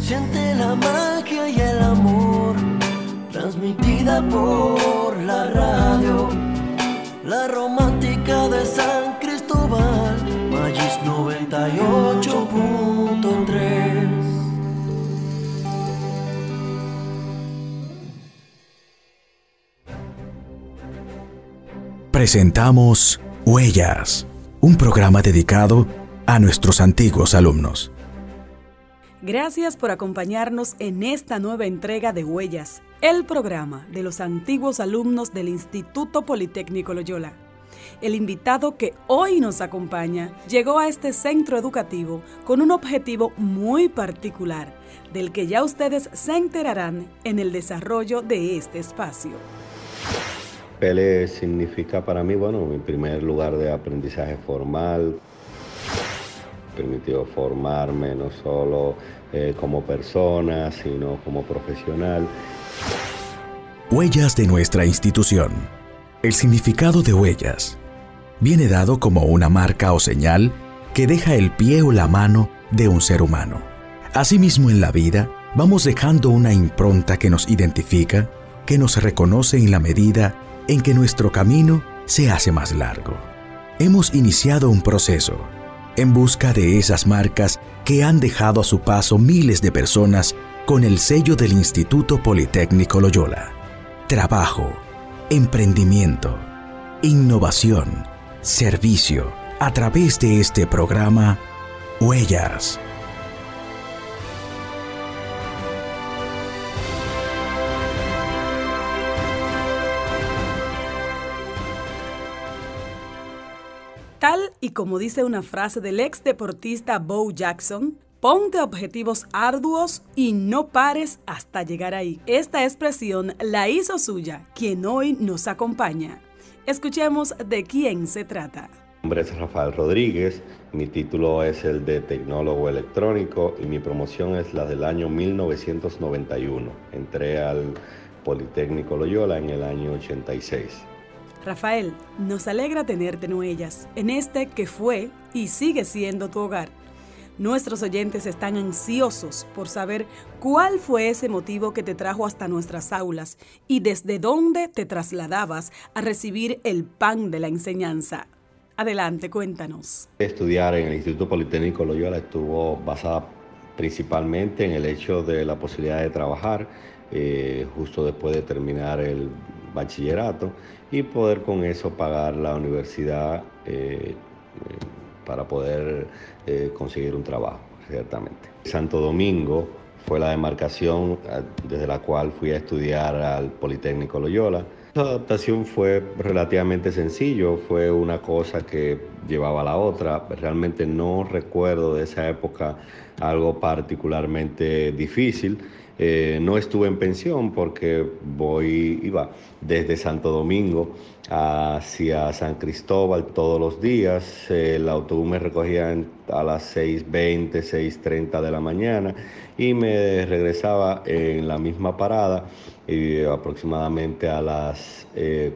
Siente la magia y el amor, transmitida por la radio, la romántica de San Cristóbal, Magis 98.3. Presentamos Huellas, un programa dedicado a nuestros antiguos alumnos. Gracias por acompañarnos en esta nueva entrega de Huellas, el programa de los antiguos alumnos del Instituto Politécnico Loyola. El invitado que hoy nos acompaña llegó a este centro educativo con un objetivo muy particular, del que ya ustedes se enterarán en el desarrollo de este espacio. PELE significa para mí, bueno, mi primer lugar de aprendizaje formal. Permitió formarme no solo eh, como persona, sino como profesional. Huellas de nuestra institución. El significado de huellas viene dado como una marca o señal que deja el pie o la mano de un ser humano. Asimismo en la vida, vamos dejando una impronta que nos identifica, que nos reconoce en la medida en que nuestro camino se hace más largo. Hemos iniciado un proceso en busca de esas marcas que han dejado a su paso miles de personas con el sello del Instituto Politécnico Loyola. Trabajo, emprendimiento, innovación, servicio, a través de este programa, Huellas. Y como dice una frase del ex deportista Bo Jackson, ponte objetivos arduos y no pares hasta llegar ahí. Esta expresión la hizo suya quien hoy nos acompaña. Escuchemos de quién se trata. Mi nombre es Rafael Rodríguez, mi título es el de tecnólogo electrónico y mi promoción es la del año 1991. Entré al Politécnico Loyola en el año 86. Rafael, nos alegra tenerte en Huellas, en este que fue y sigue siendo tu hogar. Nuestros oyentes están ansiosos por saber cuál fue ese motivo que te trajo hasta nuestras aulas y desde dónde te trasladabas a recibir el pan de la enseñanza. Adelante, cuéntanos. Estudiar en el Instituto Politécnico Loyola estuvo basada principalmente en el hecho de la posibilidad de trabajar eh, justo después de terminar el bachillerato y poder con eso pagar la universidad eh, para poder eh, conseguir un trabajo, ciertamente. Santo Domingo fue la demarcación eh, desde la cual fui a estudiar al Politécnico Loyola. La adaptación fue relativamente sencillo, fue una cosa que llevaba a la otra. Realmente no recuerdo de esa época algo particularmente difícil. Eh, no estuve en pensión porque voy, iba desde Santo Domingo hacia San Cristóbal todos los días. El autobús me recogía a las 6.20, 6.30 de la mañana y me regresaba en la misma parada aproximadamente a las 4, eh,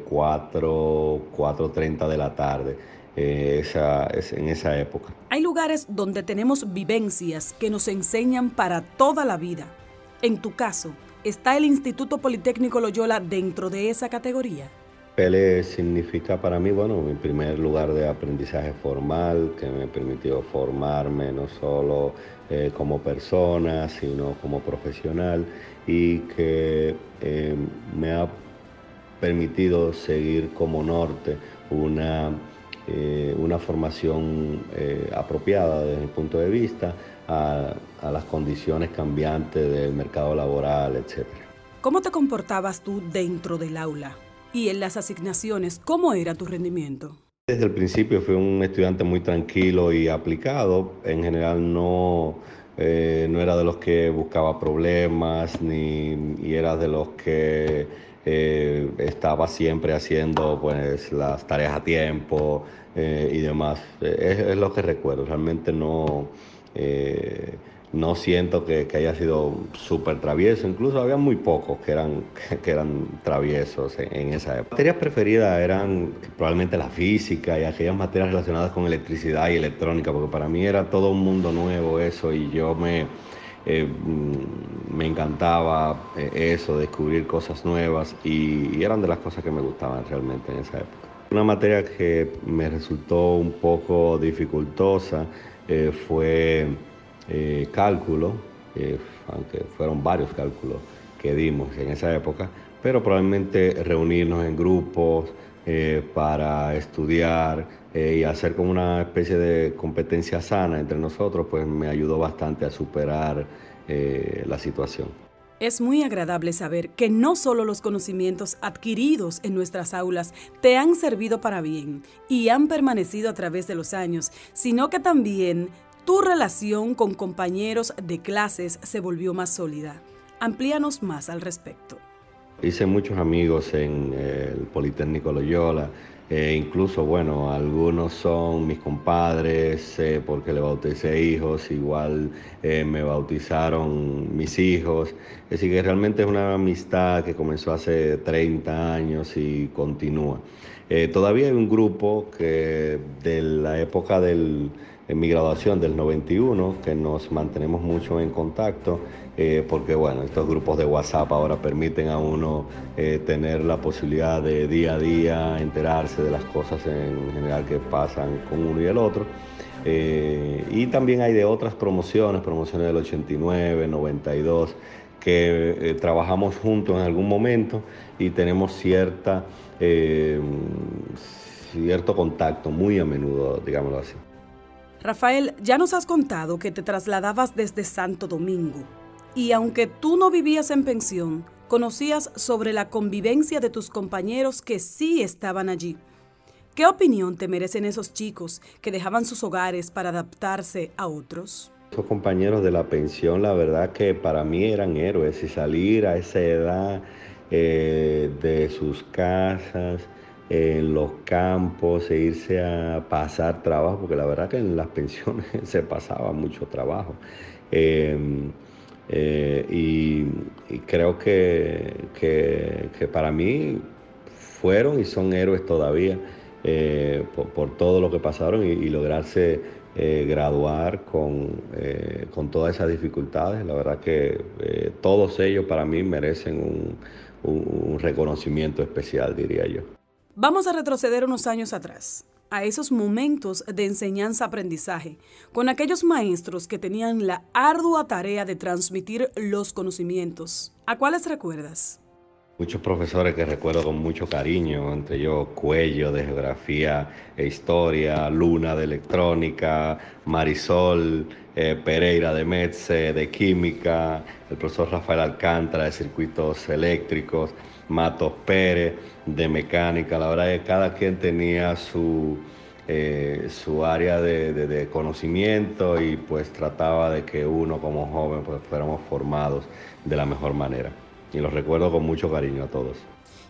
4.30 de la tarde. Eh, esa, en esa época. Hay lugares donde tenemos vivencias que nos enseñan para toda la vida en tu caso, ¿está el Instituto Politécnico Loyola dentro de esa categoría? PELE significa para mí, bueno, mi primer lugar de aprendizaje formal que me permitió formarme no solo eh, como persona, sino como profesional y que eh, me ha permitido seguir como norte una, eh, una formación apropiada desde mi punto de vista a, las condiciones cambiantes del mercado laboral, etc. ¿Cómo te comportabas tú dentro del aula? Y en las asignaciones, ¿cómo era tu rendimiento? Desde el principio fui un estudiante muy tranquilo y aplicado. En general no, eh, no era de los que buscaba problemas ni y era de los que eh, estaba siempre haciendo pues, las tareas a tiempo eh, y demás. Es, es, lo que recuerdo. Realmente no, eh, no siento que, haya sido súper travieso, incluso había muy pocos que eran, que eran traviesos en, esa época. Materias preferidas eran probablemente la física y aquellas materias relacionadas con electricidad y electrónica, porque para mí era todo un mundo nuevo eso y yo me, eh, mm, me encantaba eh, eso, descubrir cosas nuevas y, eran de las cosas que me gustaban realmente en esa época. Una materia que me resultó un poco dificultosa eh, fue cálculo, aunque fueron varios cálculos que dimos en esa época, pero probablemente reunirnos en grupos para estudiar y hacer como una especie de competencia sana entre nosotros, pues me ayudó bastante a superar la situación. Es muy agradable saber que no solo los conocimientos adquiridos en nuestras aulas te han servido para bien y han permanecido a través de los años, sino que también tu relación con compañeros de clases se volvió más sólida. Amplíanos más al respecto. Hice muchos amigos en el Politécnico Loyola, eh, incluso, bueno, algunos son mis compadres eh, porque le bauticé hijos, igual eh, me bautizaron mis hijos. Decir, que realmente es una amistad que comenzó hace 30 años y continúa. todavía hay un grupo que de la época de mi graduación del 91 que nos mantenemos mucho en contacto eh, porque bueno, estos grupos de WhatsApp ahora permiten a uno eh, tener la posibilidad de día a día enterarse de las cosas en general que pasan con uno y el otro. Eh, y también hay de otras promociones, promociones del 89, 92, que trabajamos juntos en algún momento y tenemos cierta, cierto contacto muy a menudo, digámoslo así. Rafael, ya nos has contado que te trasladabas desde Santo Domingo y aunque tú no vivías en pensión, conocías sobre la convivencia de tus compañeros que sí estaban allí. ¿Qué opinión te merecen esos chicos que dejaban sus hogares para adaptarse a otros? Esos compañeros de la pensión, la verdad que para mí eran héroes y salir a esa edad eh, de sus casas, en los campos, e irse a pasar trabajo, porque la verdad que en las pensiones se pasaba mucho trabajo. Eh, eh, y, creo que, que, para mí fueron y son héroes todavía eh, por, todo lo que pasaron y, lograrse eh, graduar con, con, todas esas dificultades. La verdad que todos ellos para mí merecen un reconocimiento especial, diría yo. Vamos a retroceder unos años atrás a esos momentos de enseñanza-aprendizaje, con aquellos maestros que tenían la ardua tarea de transmitir los conocimientos. ¿A cuáles recuerdas? Muchos profesores que recuerdo con mucho cariño, entre ellos Cuello de Geografía e Historia, Luna de Electrónica, Marisol eh, Pereira de Metze de Química, el profesor Rafael Alcántara de Circuitos Eléctricos, Matos Pérez de Mecánica. La verdad es que cada quien tenía su, eh, su área de, conocimiento y pues trataba de que uno como joven pues fuéramos formados de la mejor manera. Y los recuerdo con mucho cariño a todos.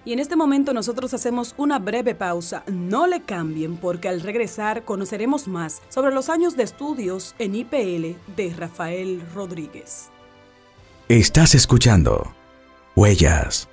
Y en este momento nosotros hacemos una breve pausa. No le cambien porque al regresar conoceremos más sobre los años de estudios en IPL de Rafael Rodríguez. Estás escuchando Huellas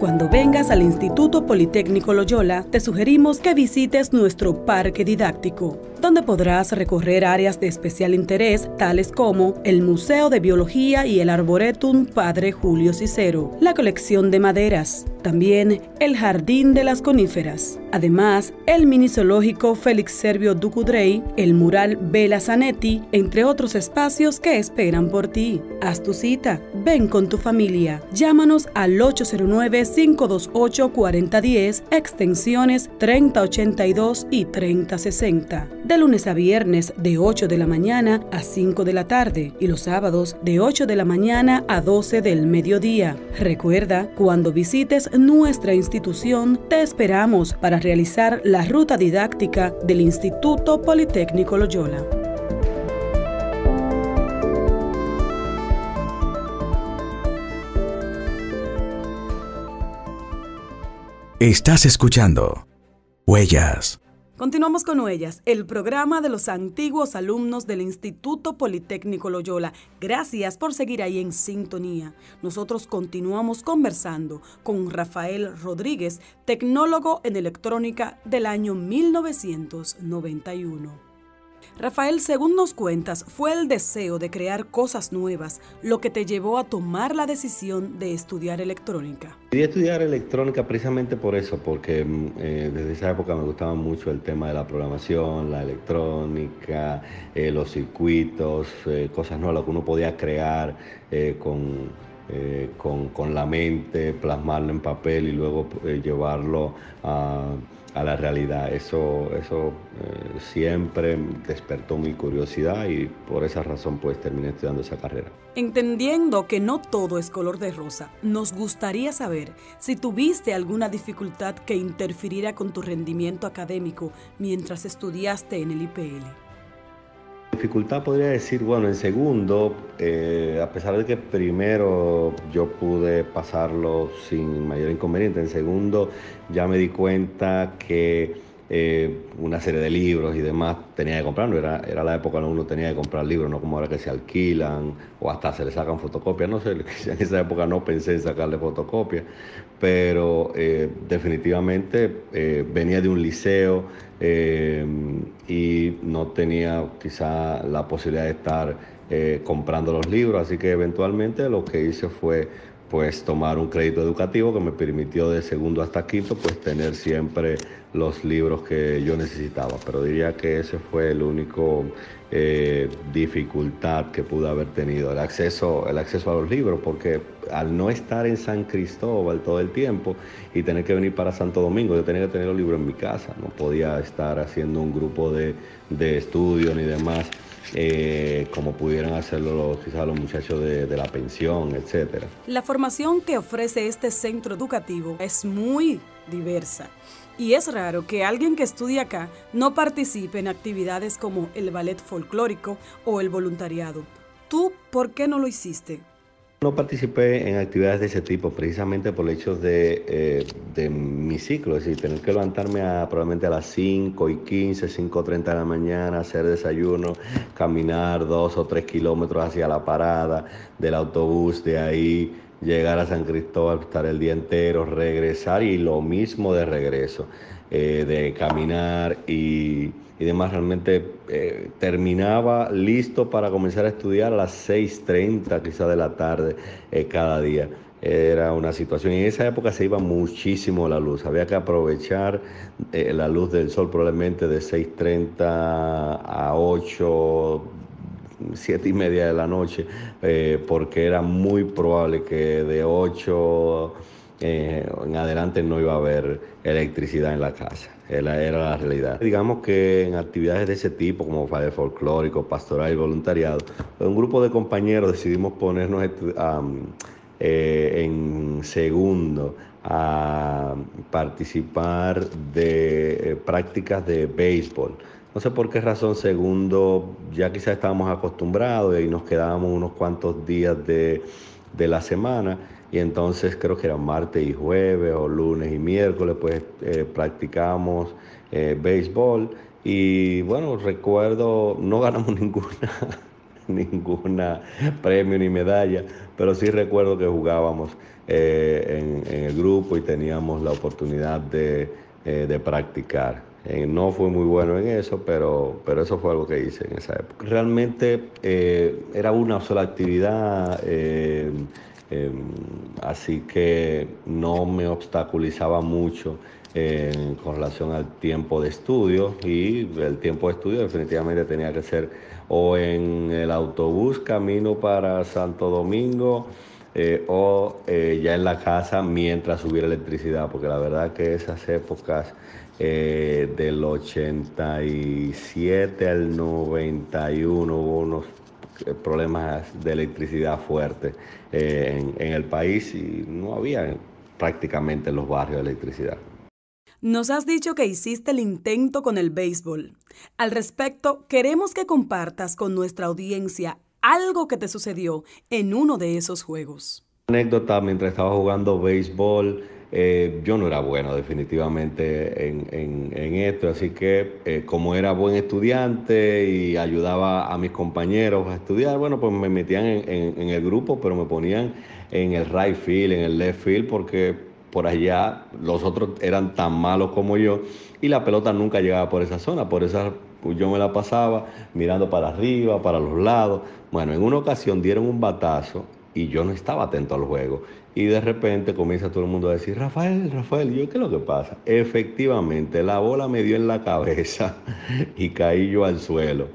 Cuando vengas al Instituto Politécnico Loyola, te sugerimos que visites nuestro parque didáctico, donde podrás recorrer áreas de especial interés tales como el Museo de Biología y el Arboretum Padre Julio Cicero, la colección de maderas, también el Jardín de las Coníferas. Además, el mini zoológico Félix Servio Ducudrey, el mural Bella Zanetti, entre otros espacios que esperan por ti. Haz tu cita, ven con tu familia. Llámanos al 809-528-4010, extensiones 3082 y 3060. De lunes a viernes de 8 de la mañana a 5 de la tarde y los sábados de 8 de la mañana a 12 del mediodía. Recuerda, cuando visites nuestra institución, te esperamos para realizar la ruta didáctica del Instituto Politécnico Loyola. Estás escuchando Huellas Continuamos con ellas, el programa de los antiguos alumnos del Instituto Politécnico Loyola. Gracias por seguir ahí en sintonía. Nosotros continuamos conversando con Rafael Rodríguez, tecnólogo en electrónica del año 1991. Rafael, según nos cuentas, fue el deseo de crear cosas nuevas lo que te llevó a tomar la decisión de estudiar electrónica. Quería estudiar electrónica precisamente por eso, porque mm, eh, desde esa época me gustaba mucho el tema de la programación, la electrónica, eh, los circuitos, eh, cosas nuevas que uno podía crear con, con, con, la mente, plasmarlo en papel y luego llevarlo a a la realidad. Eso, eso eh, siempre despertó mi curiosidad y por esa razón pues terminé estudiando esa carrera. Entendiendo que no todo es color de rosa, nos gustaría saber si tuviste alguna dificultad que interfiriera con tu rendimiento académico mientras estudiaste en el IPL dificultad podría decir, bueno, en segundo, eh, a pesar de que primero yo pude pasarlo sin mayor inconveniente, en segundo ya me di cuenta que eh, una serie de libros y demás tenía que comprarlo. Era, era la época donde uno tenía que comprar libros, no como ahora que se alquilan o hasta se le sacan fotocopias. No sé, en esa época no pensé en sacarle fotocopias, pero eh, definitivamente eh, venía de un liceo y no tenía quizá la posibilidad de estar comprando los libros, así que eventualmente lo que hice fue pues tomar un crédito educativo que me permitió de segundo hasta quinto pues tener siempre los libros que yo necesitaba. Pero diría que ese fue el único eh, dificultad que pude haber tenido, el acceso, el acceso a los libros, porque al no estar en San Cristóbal todo el tiempo y tener que venir para Santo Domingo, yo tenía que tener los libros en mi casa, no podía estar haciendo un grupo de, de estudio ni demás eh, como pudieran hacerlo quizás los muchachos de, la pensión, etcétera. La formación que ofrece este centro educativo es muy diversa. Y es raro que alguien que estudia acá no participe en actividades como el ballet folclórico o el voluntariado. ¿Tú por qué no lo hiciste? No participé en actividades de ese tipo precisamente por el hecho de, eh, de mi ciclo, es decir, tener que levantarme a, probablemente a las 5 y 15, 5.30 de la mañana, hacer desayuno, caminar dos o tres kilómetros hacia la parada del autobús, de ahí llegar a San Cristóbal, estar el día entero, regresar y lo mismo de regreso, eh, de caminar y y demás, realmente eh, terminaba listo para comenzar a estudiar a las 6.30 quizá de la tarde eh, cada día. Era una situación, y en esa época se iba muchísimo la luz, había que aprovechar eh, la luz del sol probablemente de 6.30 a 8, siete y media de la noche, porque era muy probable que de 8 en adelante no iba a haber electricidad en la casa era, la realidad. Digamos que en actividades de ese tipo, como el folclórico, pastoral y voluntariado, un grupo de compañeros decidimos ponernos eh, en segundo a participar de eh, prácticas de béisbol. No sé por qué razón segundo, ya quizás estábamos acostumbrados y nos quedábamos unos cuantos días de, de la semana y entonces creo que era martes y jueves o lunes y miércoles, pues eh, practicamos eh, béisbol y bueno, recuerdo, no ganamos ninguna, ninguna premio ni medalla, pero sí recuerdo que jugábamos eh, en, el grupo y teníamos la oportunidad de, practicar. No fue muy bueno en eso, pero, pero eso fue algo que hice en esa época. Realmente era una sola actividad Em, así que no me obstaculizaba mucho eh, con relación al tiempo de estudio y el tiempo de estudio definitivamente tenía que ser o en el autobús camino para Santo Domingo eh, o eh, ya en la casa mientras hubiera electricidad, porque la verdad que esas épocas del 87 al 91 hubo unos eh, problemas de electricidad fuertes eh, en, el país y no había prácticamente en los barrios electricidad. Nos has dicho que hiciste el intento con el béisbol. Al respecto, queremos que compartas con nuestra audiencia algo que te sucedió en uno de esos juegos. Anécdota, mientras estaba jugando béisbol, eh, yo no era bueno definitivamente en, esto, así que eh, como era buen estudiante y ayudaba a mis compañeros a estudiar, bueno, pues me metían en, el grupo, pero me ponían en el right field, en el left field, porque por allá los otros eran tan malos como yo y la pelota nunca llegaba por esa zona, por esa yo me la pasaba mirando para arriba, para los lados. Bueno, en una ocasión dieron un batazo y yo no estaba atento al juego. Y de repente comienza todo el mundo a decir, Rafael, Rafael, yo, ¿qué es lo que pasa? Efectivamente, la bola me dio en la cabeza y caí yo al suelo.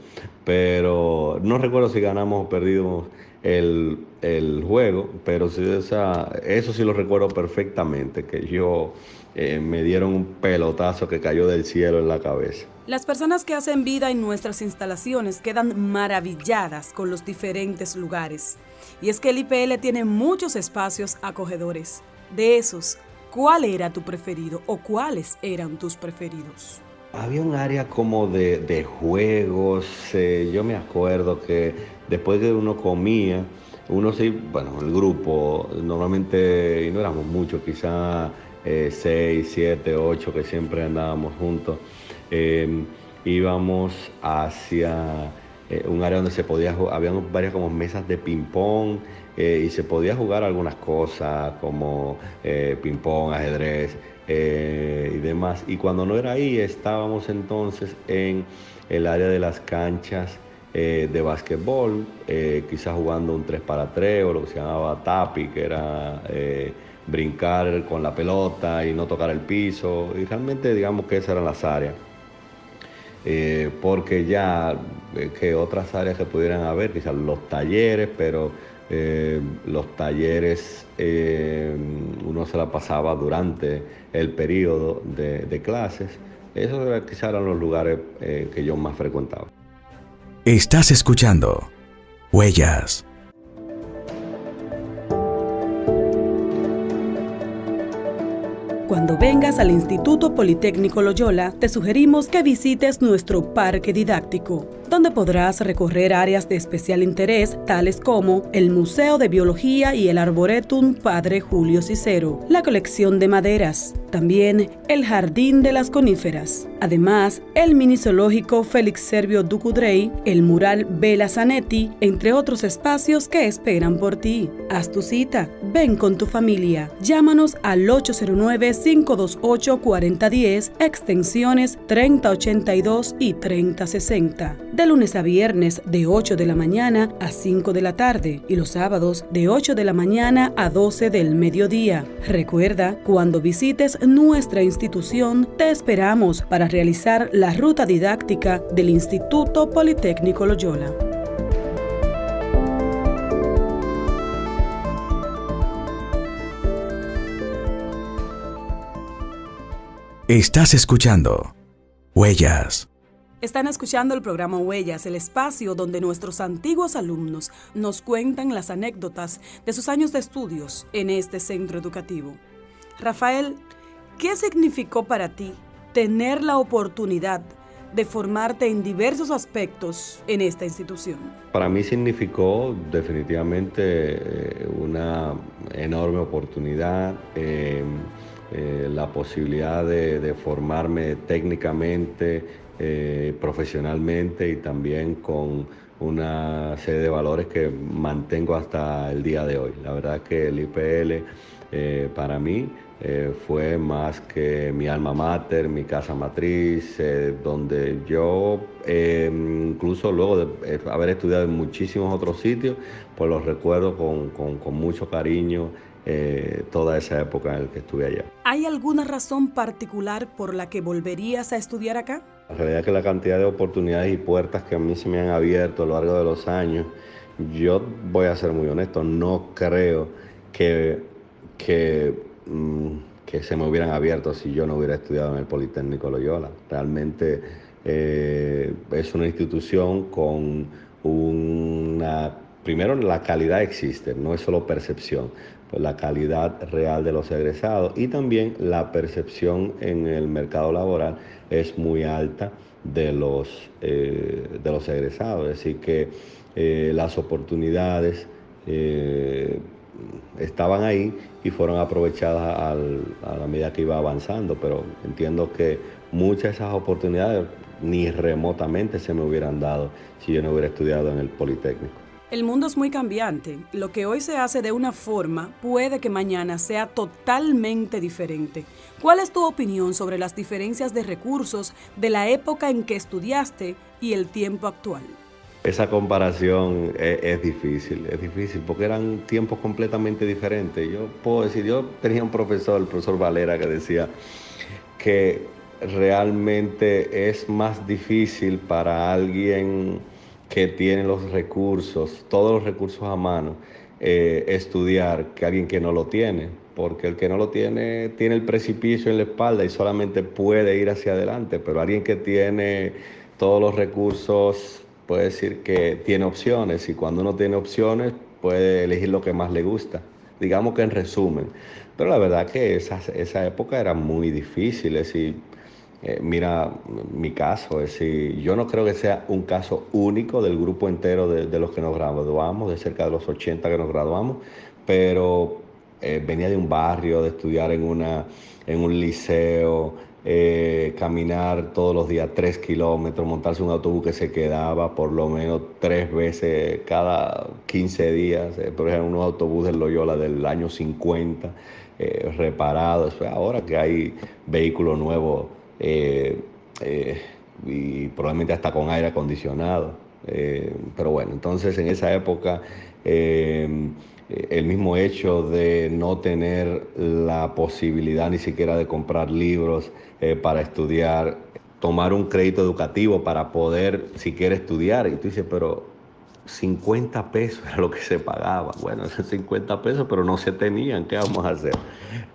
Pero no recuerdo si ganamos o perdimos el, juego, pero sí, eso sí lo recuerdo perfectamente, que yo eh, me dieron un pelotazo que cayó del cielo en la cabeza. Las personas que hacen vida en nuestras instalaciones quedan maravilladas con los diferentes lugares. Y es que el IPL tiene muchos espacios acogedores. De esos, ¿cuál era tu preferido o cuáles eran tus preferidos? Había un área como de, juegos. Eh, yo me acuerdo que después de uno comía, uno sí, bueno, el grupo, normalmente, y no éramos muchos, quizá eh, seis, siete, ocho, que siempre andábamos juntos, eh, íbamos hacia eh, un área donde se podía jugar, había varias como mesas de ping-pong eh, y se podía jugar algunas cosas como eh, ping-pong, ajedrez y demás. Y cuando no era ahí, estábamos entonces en el área de las canchas de básquetbol, quizás jugando un 3 para 3 o lo que se llamaba tapi, que era brincar con la pelota y no tocar el piso. Y realmente digamos que esas eran las áreas. Eh, porque ya eh, que otras áreas que pudieran haber, quizás los talleres, pero eh, los talleres uno se la pasaba durante el periodo de, clases. Esos quizás eran los lugares que yo más frecuentaba. Estás escuchando Huellas Cuando vengas al Instituto Politécnico Loyola, te sugerimos que visites nuestro parque didáctico, donde podrás recorrer áreas de especial interés tales como el Museo de Biología y el Arboretum Padre Julio Cicero, la colección de maderas, también el Jardín de las Coníferas. Además, el mini zoológico Félix Servio Ducudrey, el mural Bela Zanetti, entre otros espacios que esperan por ti. Haz tu cita, ven con tu familia. Llámanos al 809-528-4010, extensiones 3082 y 3060. De lunes a viernes de 8 de la mañana a 5 de la tarde y los sábados de 8 de la mañana a 12 del mediodía. Recuerda, cuando visites nuestra institución, te esperamos para realizar la ruta didáctica del Instituto Politécnico Loyola. Estás escuchando Huellas. Están escuchando el programa Huellas, el espacio donde nuestros antiguos alumnos nos cuentan las anécdotas de sus años de estudios en este centro educativo. Rafael, ¿Qué significó para ti tener la oportunidad de formarte en diversos aspectos en esta institución? Para mí significó definitivamente eh, una enorme oportunidad, eh, eh, la posibilidad de, formarme técnicamente, profesionalmente y también con una serie de valores que mantengo hasta el día de hoy. La verdad que el IPL para mí eh, fue más que mi alma mater, mi casa matriz, eh, donde yo, eh, incluso luego de haber estudiado en muchísimos otros sitios, pues los recuerdo con, con mucho cariño toda esa época en la que estuve allá. ¿Hay alguna razón particular por la que volverías a estudiar acá? La realidad es que la cantidad de oportunidades y puertas que a mí se me han abierto a lo largo de los años, yo voy a ser muy honesto, no creo que, que Mm, que se me hubieran abierto si yo no hubiera estudiado en el Politécnico Loyola. Realmente eh, es una institución con una... Primero, la calidad existe, no es solo percepción, pues la calidad real de los egresados y también la percepción en el mercado laboral es muy alta de los, eh, de los egresados. Es decir, que eh, las oportunidades estaban ahí y fueron aprovechadas a la medida que iba avanzando, pero entiendo que muchas de esas oportunidades ni remotamente se me hubieran dado si yo no hubiera estudiado en el Politécnico. El mundo es muy cambiante. Lo que hoy se hace de una forma puede que mañana sea totalmente diferente. ¿Cuál es tu opinión sobre las diferencias de recursos de la época en que estudiaste y el tiempo actual? Esa comparación es, difícil, es difícil porque eran tiempos completamente diferentes. Yo puedo decir, yo tenía un profesor, el profesor Valera, que decía que realmente es más difícil para alguien que tiene los recursos, todos los recursos a mano, eh, estudiar que alguien que no lo tiene, porque el que no lo tiene tiene el precipicio en la espalda y solamente puede ir hacia adelante, pero alguien que tiene todos los recursos puede decir que tiene opciones y cuando uno tiene opciones puede elegir lo que más le gusta. Digamos que en resumen. Pero la verdad que esa, esa época era muy difícil. Es decir, eh, mira mi caso, es decir, yo no creo que sea un caso único del grupo entero de, los que nos graduamos, de cerca de los 80 que nos graduamos, pero eh, venía de un barrio, de estudiar en, una, en un liceo, eh, caminar todos los días tres kilómetros, montarse un autobús que se quedaba por lo menos tres veces cada 15 días, por ejemplo, un autobús del Loyola del año 50, reparados, ahora que hay vehículos nuevos eh, eh, y probablemente hasta con aire acondicionado. Eh, pero bueno, entonces en esa época el mismo hecho de no tener la posibilidad ni siquiera de comprar libros para estudiar, tomar un crédito educativo para poder siquiera estudiar. Y tú dices, pero 50 pesos era lo que se pagaba. Bueno, esos 50 pesos, pero no se tenían, ¿qué vamos a hacer?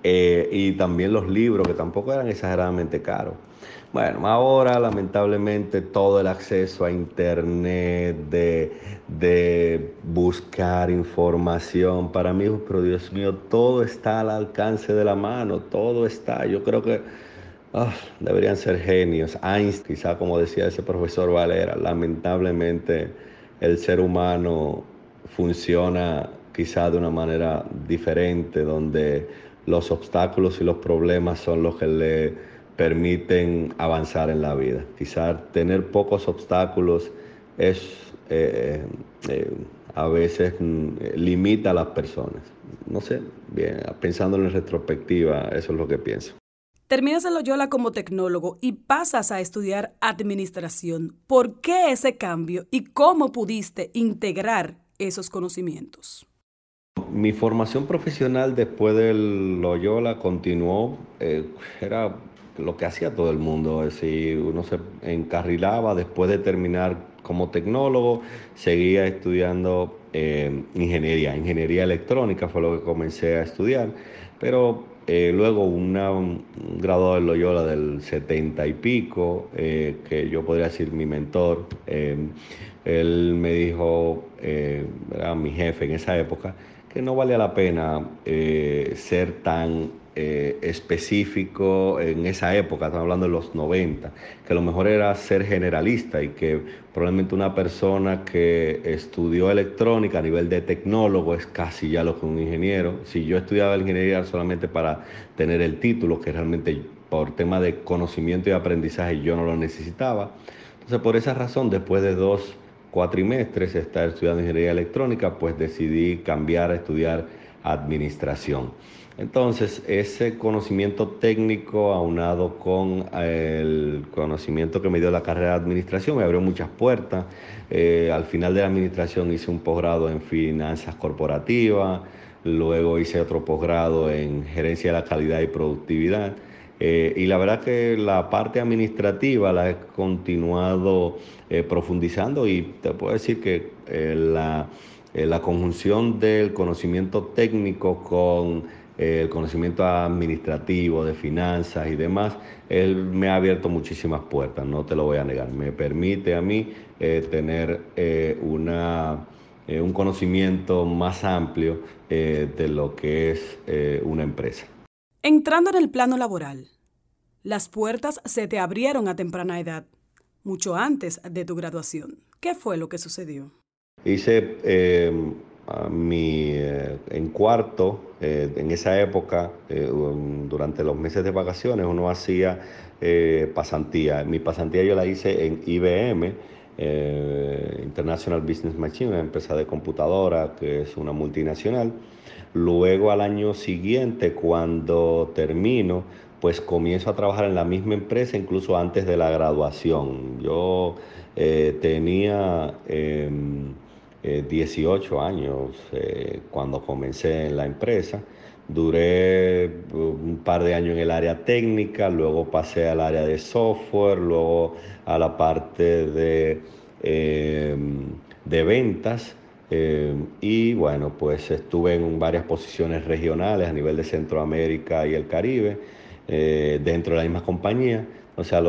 Eh, y también los libros, que tampoco eran exageradamente caros. Bueno, ahora lamentablemente todo el acceso a internet, de, de buscar información, para mí, pero Dios mío, todo está al alcance de la mano, todo está. Yo creo que ah, deberían ser genios. Einstein, quizá como decía ese profesor Valera, lamentablemente el ser humano funciona quizá de una manera diferente, donde los obstáculos y los problemas son los que le permiten avanzar en la vida. Quizá tener pocos obstáculos es eh, eh, a veces mm, limita a las personas. No sé, bien, pensando en retrospectiva, eso es lo que pienso. Terminas en Loyola como tecnólogo y pasas a estudiar administración. ¿Por qué ese cambio y cómo pudiste integrar esos conocimientos? Mi formación profesional después del Loyola continuó, eh, era lo que hacía todo el mundo, es decir, uno se encarrilaba después de terminar como tecnólogo, seguía estudiando eh, ingeniería, ingeniería electrónica fue lo que comencé a estudiar, pero eh, luego un graduado de Loyola del 70 y pico, eh, que yo podría decir mi mentor, él me dijo, era mi jefe en esa época, que no valía la pena ser tan eh, específico en esa época, estamos hablando de los 90, que lo mejor era ser generalista y que probablemente una persona que estudió electrónica a nivel de tecnólogo es casi ya lo que un ingeniero. Si yo estudiaba ingeniería solamente para tener el título, que realmente por tema de conocimiento y aprendizaje yo no lo necesitaba. Entonces por esa razón, después de dos cuatrimestres estar estudiando ingeniería electrónica, pues decidí cambiar a estudiar administración. Entonces, ese conocimiento técnico aunado con el conocimiento que me dio la carrera de administración me abrió muchas puertas. Eh, al final de la administración hice un posgrado en finanzas corporativas, luego hice otro posgrado en gerencia de la calidad y productividad. Eh, y la verdad que la parte administrativa la he continuado eh, profundizando y te puedo decir que la, la conjunción del conocimiento técnico con el conocimiento administrativo, de finanzas y demás, él me ha abierto muchísimas puertas, no te lo voy a negar. Me permite a mí eh, tener eh, una, eh, un conocimiento más amplio de lo que es una empresa. Entrando en el plano laboral, las puertas se te abrieron a temprana edad, mucho antes de tu graduación. ¿Qué fue lo que sucedió? Hice mi, en cuarto, en esa época, durante los meses de vacaciones, uno hacía pasantía. Mi pasantía yo la hice en IBM, International Business Machine, una empresa de computadora que es una multinacional. Luego al año siguiente, cuando termino, pues comienzo a trabajar en la misma empresa incluso antes de la graduación. Yo eh, tenía 18 eh, años eh, cuando comencé en la empresa. Duré un par de años en el área técnica, luego pasé al área de software, luego a la parte de, em, de ventas. Em, y bueno, pues estuve en varias posiciones regionales a nivel de Centroamérica y el Caribe. Eh, dentro de la misma compañía. O sea, a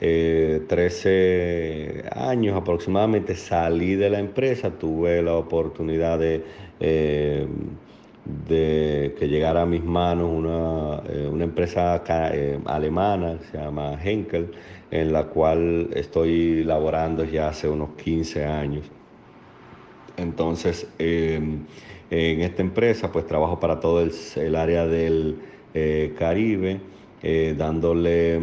los 13 eh, años aproximadamente salí de la empresa, tuve la oportunidad de, eh, de que llegara a mis manos una, una empresa alemana que se llama Henkel, en la cual estoy laborando ya hace unos 15 años. Entonces, en esta empresa pues trabajo para todo el área del eh, Caribe, eh, dándole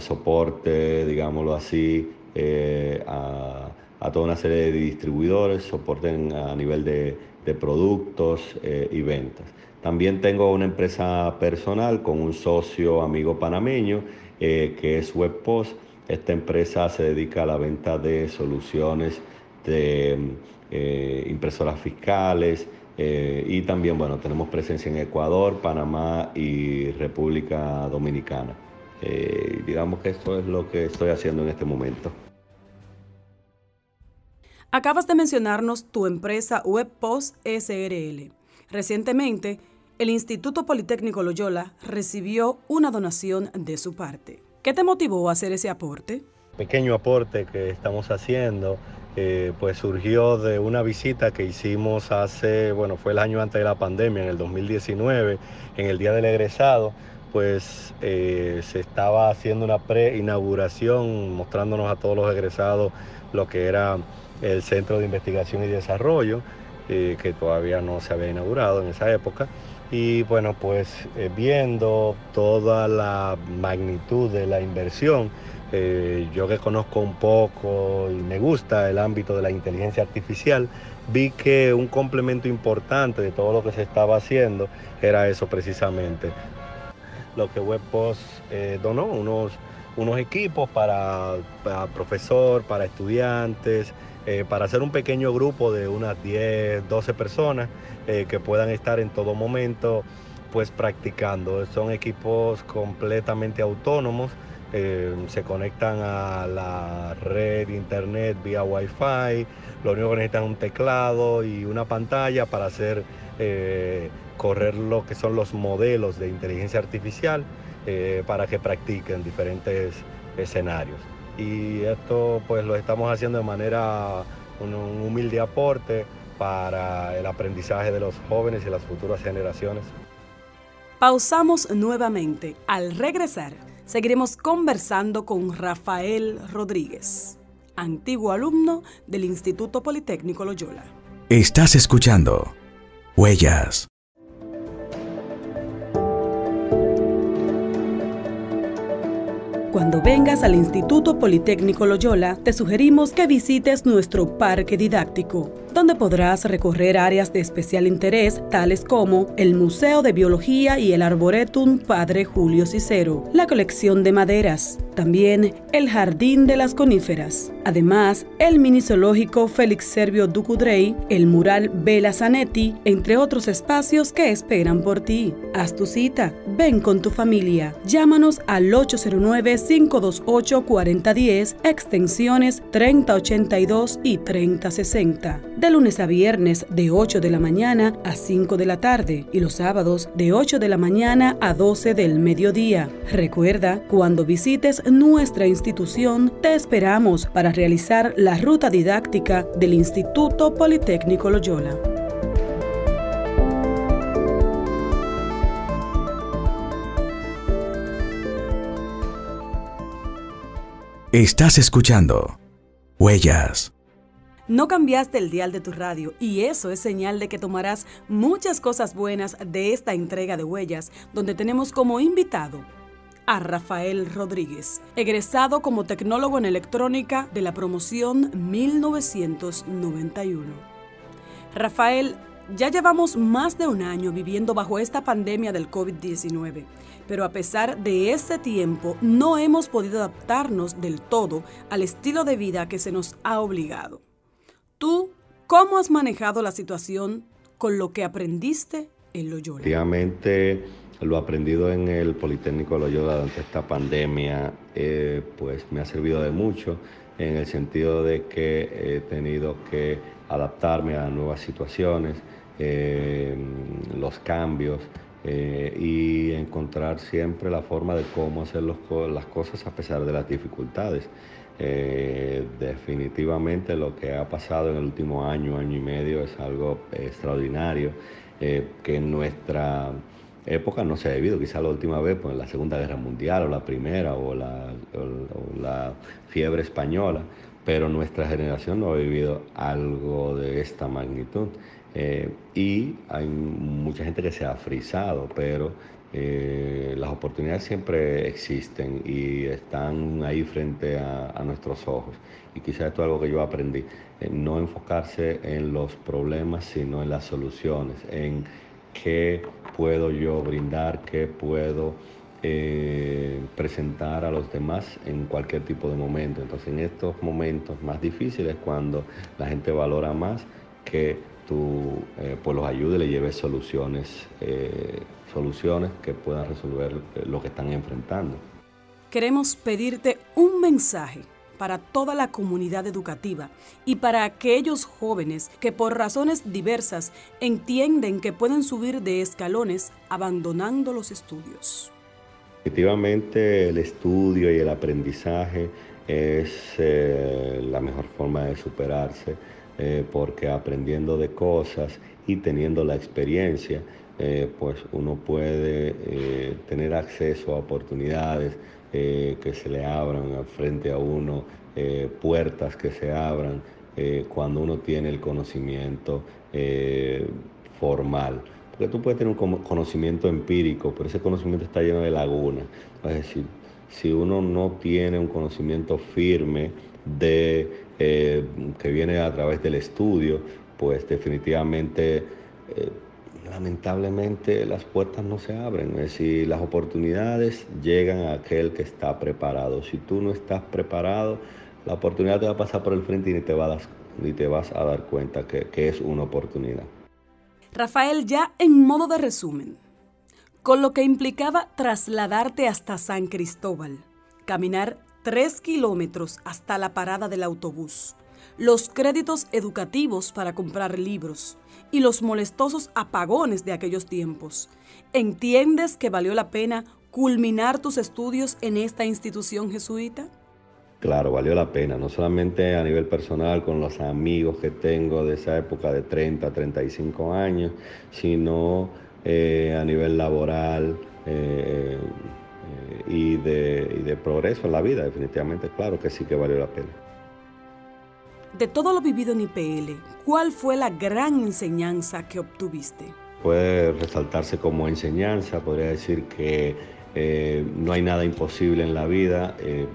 soporte, digámoslo así, eh, a, toda una serie de distribuidores, soporte a nivel de, productos y ventas. También tengo una empresa personal con un socio amigo panameño que es WebPost. Esta empresa se dedica a la venta de soluciones de impresoras fiscales, eh, y también, bueno, tenemos presencia en Ecuador, Panamá y República Dominicana. Eh, digamos que esto es lo que estoy haciendo en este momento. Acabas de mencionarnos tu empresa WebPost SRL. Recientemente, el Instituto Politécnico Loyola recibió una donación de su parte. ¿Qué te motivó a hacer ese aporte? Pequeño aporte que estamos haciendo eh, pues surgió de una visita que hicimos hace, bueno, fue el año antes de la pandemia, en el 2019, en el Día del Egresado, pues eh, se estaba haciendo una pre-inauguración mostrándonos a todos los egresados lo que era el Centro de Investigación y Desarrollo, eh, que todavía no se había inaugurado en esa época. Y bueno, pues viendo toda la magnitud de la inversión, eh, yo que conozco un poco y me gusta el ámbito de la inteligencia artificial, vi que un complemento importante de todo lo que se estaba haciendo era eso precisamente. Lo que WebPost eh, donó, unos, unos equipos para, para profesor, para estudiantes, eh, para hacer un pequeño grupo de unas 10, 12 personas que puedan estar en todo momento pues practicando. Son equipos completamente autónomos eh, se conectan a la red internet vía Wi-Fi, lo único que necesitan es un teclado y una pantalla para hacer eh, correr lo que son los modelos de inteligencia artificial eh, para que practiquen diferentes escenarios. Y esto pues lo estamos haciendo de manera, un, un humilde aporte para el aprendizaje de los jóvenes y las futuras generaciones. Pausamos nuevamente. Al regresar, seguiremos conversando con Rafael Rodríguez, antiguo alumno del Instituto Politécnico Loyola. Estás escuchando Huellas Cuando vengas al Instituto Politécnico Loyola, te sugerimos que visites nuestro parque didáctico, donde podrás recorrer áreas de especial interés, tales como el Museo de Biología y el Arboretum Padre Julio Cicero, la colección de maderas, también el Jardín de las Coníferas. Además, el mini zoológico Félix Servio Ducudrey, el mural Bella Zanetti, entre otros espacios que esperan por ti. Haz tu cita, ven con tu familia. Llámanos al 809-528-4010, extensiones 3082 y 3060. De lunes a viernes de 8 de la mañana a 5 de la tarde y los sábados de 8 de la mañana a 12 del mediodía. Recuerda, cuando visites nuestra institución, te esperamos para realizar la ruta didáctica del Instituto Politécnico Loyola. Estás escuchando Huellas No cambiaste el dial de tu radio y eso es señal de que tomarás muchas cosas buenas de esta entrega de huellas, donde tenemos como invitado a Rafael Rodríguez, egresado como tecnólogo en electrónica de la promoción 1991. Rafael, ya llevamos más de un año viviendo bajo esta pandemia del COVID-19, pero a pesar de ese tiempo no hemos podido adaptarnos del todo al estilo de vida que se nos ha obligado. ¿Tú cómo has manejado la situación con lo que aprendiste en Loyola? Efectivamente, lo aprendido en el Politécnico Loyola durante esta pandemia, eh, pues me ha servido de mucho en el sentido de que he tenido que adaptarme a nuevas situaciones, eh, los cambios eh, y encontrar siempre la forma de cómo hacer las cosas a pesar de las dificultades. definitivamente lo que ha pasado en el último año, año y medio es algo extraordinario que nuestra época no se ha vivido, quizá la última vez, pues la Segunda Guerra Mundial o la Primera o la fiebre española, pero nuestra generación no ha vivido algo de esta magnitud. Eh, y hay mucha gente que se ha frisado, pero eh, las oportunidades siempre existen y están ahí frente a, nuestros ojos. Y quizás esto es algo que yo aprendí, eh, no enfocarse en los problemas, sino en las soluciones, en qué puedo yo brindar, qué puedo presentar a los demás en cualquier tipo de momento. Entonces en estos momentos más difíciles, cuando la gente valora más que tú eh, pues los ayudes le lleves soluciones, eh, soluciones que puedan resolver lo que están enfrentando. Queremos pedirte un mensaje para toda la comunidad educativa y para aquellos jóvenes que por razones diversas entienden que pueden subir de escalones abandonando los estudios. Efectivamente, el estudio y el aprendizaje es eh, la mejor forma de superarse, eh, porque aprendiendo de cosas y teniendo la experiencia, eh, pues uno puede tener acceso a oportunidades, eh, que se le abran frente a uno, eh, puertas que se abran eh, cuando uno tiene el conocimiento formal. Porque tú puedes tener un conocimiento empírico, pero ese conocimiento está lleno de lagunas. Es decir, si uno no tiene un conocimiento firme de, que viene a través del estudio, pues definitivamente lamentablemente las puertas no se abren. Es decir, las oportunidades llegan a aquel que está preparado. Si tú no estás preparado, la oportunidad te va a pasar por el frente y ni te, vas, ni te vas a dar cuenta que, que es una oportunidad. Rafael, ya en modo de resumen, con lo que implicaba trasladarte hasta San Cristóbal, caminar tres kilómetros hasta la parada del autobús, los créditos educativos para comprar libros, y los molestosos apagones de aquellos tiempos. ¿Entiendes que valió la pena culminar tus estudios en esta institución jesuita? Claro, valió la pena, no solamente a nivel personal con los amigos que tengo de esa época de 30, 35 años, sino eh, a nivel laboral eh, eh, y, de, y de progreso en la vida, definitivamente, claro que sí que valió la pena. De todo lo vivido en IPL, ¿cuál fue la gran enseñanza que obtuviste? Puede resaltarse como enseñanza, podría decir que eh, no hay nada imposible en la vida, eh,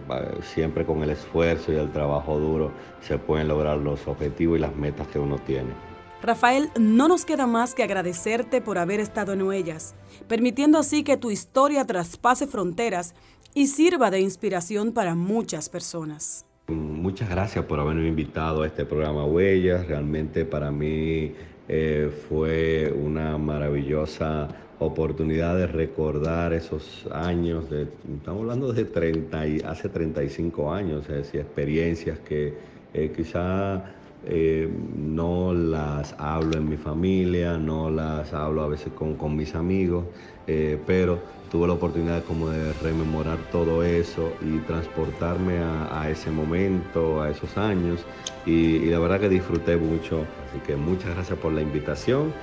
siempre con el esfuerzo y el trabajo duro se pueden lograr los objetivos y las metas que uno tiene. Rafael, no nos queda más que agradecerte por haber estado en Huellas, permitiendo así que tu historia traspase fronteras y sirva de inspiración para muchas personas. Muchas gracias por haberme invitado a este programa Huellas. Realmente para mí eh, fue una maravillosa oportunidad de recordar esos años, de, estamos hablando de 30 y, hace 35 años, es decir, experiencias que eh, quizá eh, no las hablo en mi familia, no las hablo a veces con, con mis amigos, eh, pero tuve la oportunidad como de rememorar todo eso y transportarme a, ese momento, a esos años y, y, la verdad que disfruté mucho, así que muchas gracias por la invitación.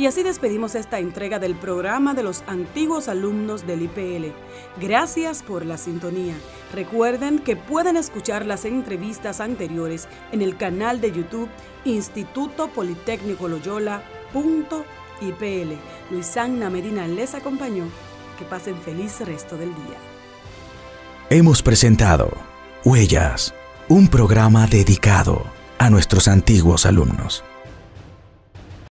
Y así despedimos esta entrega del programa de los antiguos alumnos del IPL. Gracias por la sintonía. Recuerden que pueden escuchar las entrevistas anteriores en el canal de YouTube Instituto Politécnico Loyola. IPL. Luisana Medina les acompañó. Que pasen feliz resto del día. Hemos presentado Huellas, un programa dedicado a nuestros antiguos alumnos.